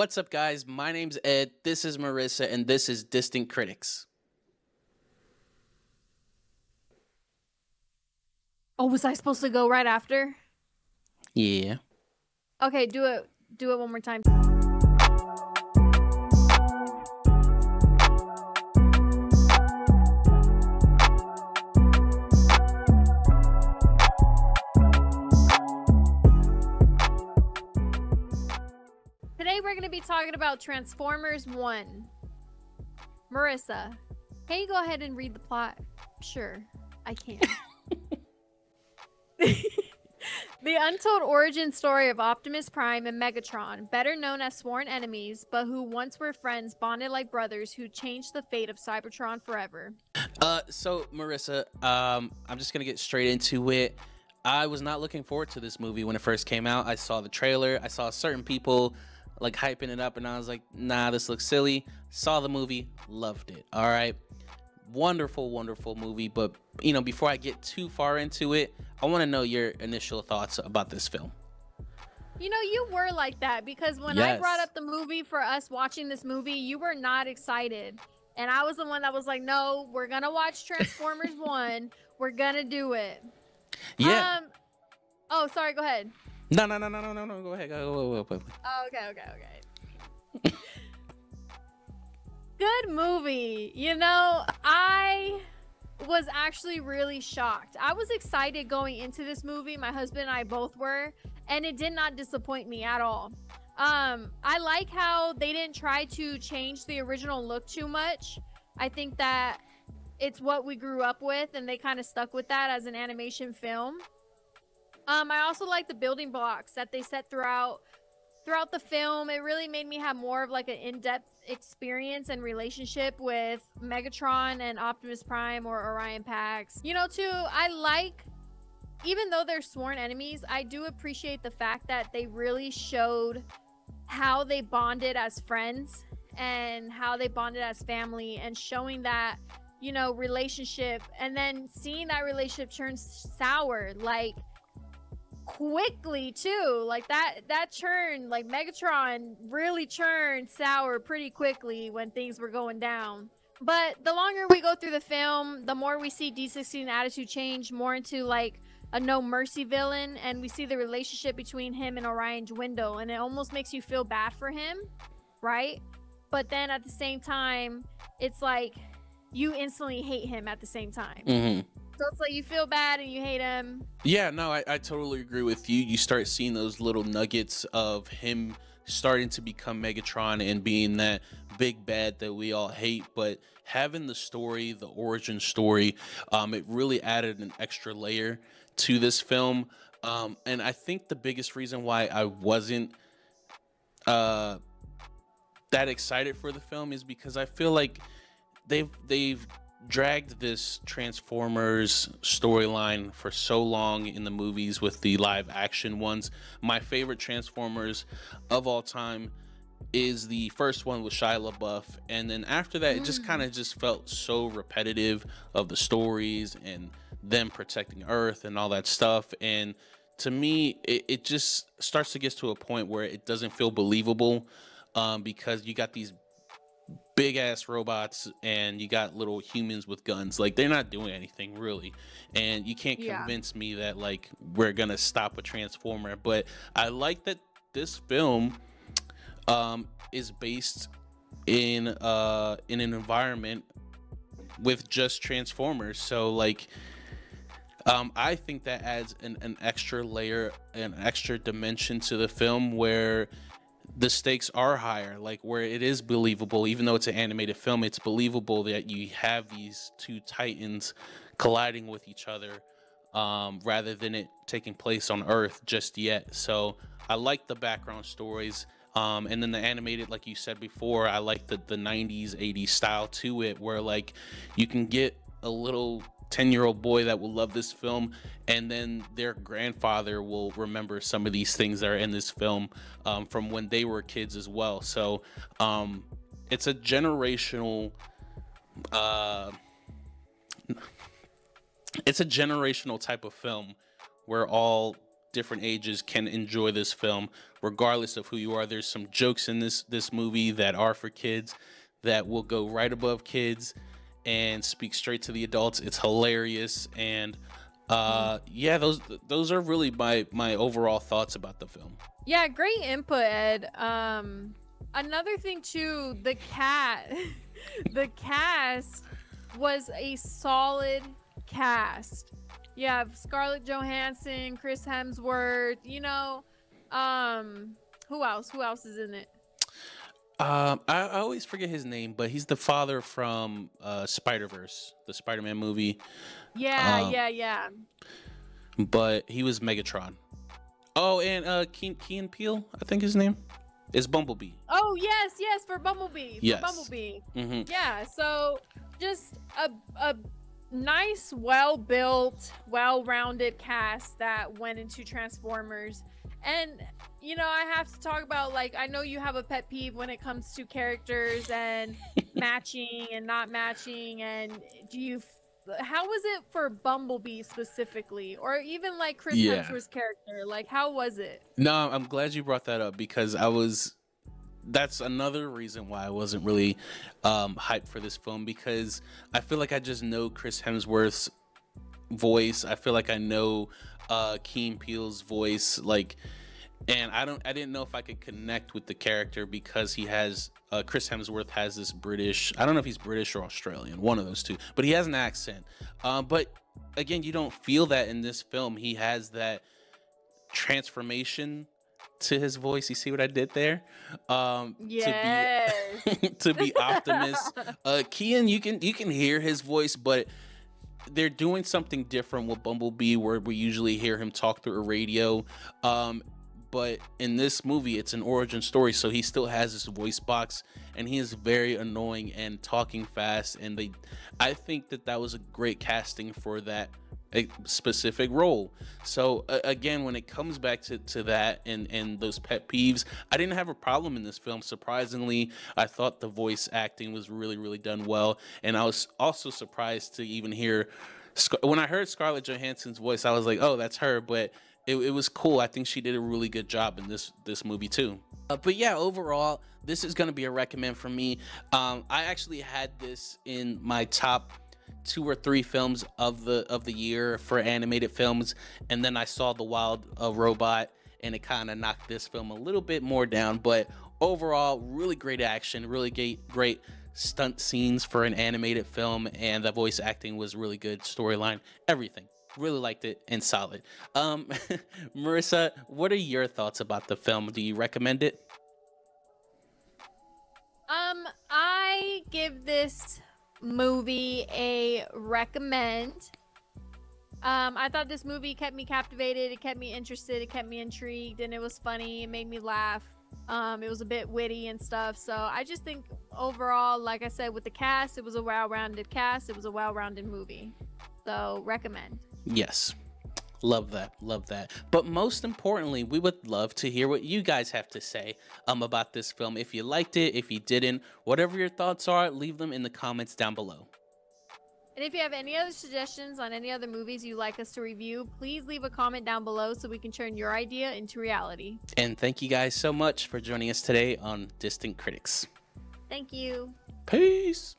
What's up, guys? My name's Ed. This is Marissa, and this is Distant Critics. Oh, was I supposed to go right after? Yeah. Okay, do it. Do it one more time. Talking about Transformers 1. Marissa, can you go ahead and read the plot? Sure, I can. the untold origin story of Optimus Prime and Megatron, better known as sworn enemies, but who once were friends bonded like brothers who changed the fate of Cybertron forever. Uh, so Marissa, um, I'm just gonna get straight into it. I was not looking forward to this movie when it first came out. I saw the trailer. I saw certain people like hyping it up, and I was like, "Nah, this looks silly." Saw the movie, loved it. All right, wonderful, wonderful movie. But you know, before I get too far into it, I want to know your initial thoughts about this film. You know, you were like that because when I brought up the movie for us watching this movie, you were not excited. And I was the one that was like, no, we're going to watch Transformers 1. We're going to do it. Yeah. Um, oh, sorry. Go ahead. No, no, no, no, no, no, no. Go ahead. Go, go, go, go, go. Oh, okay, okay, okay. Good movie. You know, I was actually really shocked. I was excited going into this movie. My husband and I both were, and it did not disappoint me at all. Um, I like how they didn't try to change the original look too much. I think that it's what we grew up with, and they kind of stuck with that as an animation film. Um, I also like the building blocks that they set throughout throughout the film. It really made me have more of like an in-depth experience and relationship with megatron and optimus prime or orion pax. You know too i like even though they're sworn enemies i do appreciate the fact that they really showed how they bonded as friends and how they bonded as family and showing that you know relationship. And then seeing that relationship turn sour like quickly too. Like that that churn like megatron really churned sour pretty quickly when things were going down. But the longer we go through the film the more we see d16 attitude change more into like a no mercy villain and we see the relationship between him and orion dwindle and it almost makes you feel bad for him right? But then at the same time it's like you instantly hate him at the same time. Mm-hmm. So it's like you feel bad and you hate him Yeah, no, I, I totally agree with you. You start seeing those little nuggets of him starting to become Megatron and being that big bad that we all hate, but having the story, the origin story, um, it really added an extra layer to this film. Um, and I think the biggest reason why I wasn't uh, that excited for the film is because I feel like they've they've dragged this Transformers storyline for so long in the movies with the live action ones. My favorite Transformers of all time is the first one with Shia LaBeouf, and then after that, it just Mm. kind of just felt so repetitive of the stories and them protecting Earth and all that stuff. And to me, it, it just starts to get to a point where it doesn't feel believable um, because you got these big ass robots and you got little humans with guns. Like they're not doing anything really. And you can't Yeah. convince me that like we're gonna stop a transformer. But i like that this film um is based in uh in an environment with just transformers. So like um, I think that adds an, an extra layer, an extra dimension to the film where the stakes are higher, like where it is believable, even though it's an animated film, it's believable that you have these two titans colliding with each other um, rather than it taking place on Earth just yet. So I like the background stories. Um, and then the animated, like you said before, I like the, the 90s, 80s style to it, where like you can get a little 10 year old boy that will love this film and then their grandfather will remember some of these things that are in this film um, from when they were kids as well so um, it's a generational uh, it's a generational type of film where all different ages can enjoy this film, regardless of who you are. There's some jokes in this this movie that are for kids that will go right above kids and speak straight to the adults. It's hilarious. And uh yeah those those are really my my overall thoughts about the film. Yeah great input ed. Um another thing too the cat the cast was a solid cast. You have scarlett johansson chris hemsworth you know um who else? Who else is in it um, I, I, always forget his name, but he's the father from uh, Spider Verse, the Spider Man movie. Yeah, um, yeah, yeah. But he was Megatron. Oh, and uh, Keen Keen Peele, I think his name is Bumblebee. Oh yes, yes, for Bumblebee. For yes. Bumblebee. Mm-hmm. Yeah. So just a a nice, well built, well rounded cast that went into Transformers, and you know, I have to talk about like I know you have a pet peeve when it comes to characters and matching and not matching and do you how was it for Bumblebee specifically or even like Chris yeah. Hemsworth's character? Like how was it? No, I'm glad you brought that up because I was that's another reason why I wasn't really um hyped for this film because I feel like I just know Chris Hemsworth's voice. I feel like I know uh Keen Peele's voice like and I don't I didn't know if I could connect with the character because he has uh, Chris Hemsworth has this British I don't know if he's British or Australian one of those two but he has an accent. Um, but again you don't feel that in this film. He has that transformation to his voice. You see what I did there? Um yes. to be to be Optimus uh Kian you can you can hear his voice but they're doing something different with Bumblebee where we usually hear him talk through a radio. Um but in this movie it's an origin story so he still has his voice box and he is very annoying and talking fast and they i think that that was a great casting for that specific role. So uh, again when it comes back to, to that and and those pet peeves i didn't have a problem in this film. Surprisingly i thought the voice acting was really really done well and i was also surprised to even hear when i heard scarlett johansson's voice i was like oh that's her but it, it was cool. I think she did a really good job in this this movie too. Uh, but yeah, overall, this is gonna be a recommend for me. Um, I actually had this in my top two or three films of the of the year for animated films, and then I saw The Wild uh, Robot, and it kind of knocked this film a little bit more down. But overall, really great action, really great great stunt scenes for an animated film, and the voice acting was really good, storyline, everything really liked it and solid. Um, Marissa, what are your thoughts about the film? Do you recommend it? Um, I give this movie a recommend. Um, I thought this movie kept me captivated. It kept me interested. It kept me intrigued, and it was funny. It made me laugh. Um, it was a bit witty and stuff. So I just think overall, like I said, with the cast, it was a well-rounded cast. It was a well-rounded movie. So recommend. Yes. Love that. Love that. But most importantly, we would love to hear what you guys have to say um, about this film. If you liked it, if you didn't, whatever your thoughts are, leave them in the comments down below. And if you have any other suggestions on any other movies you'd like us to review, please leave a comment down below so we can turn your idea into reality. And thank you guys so much for joining us today on Distant Critics. Thank you. Peace.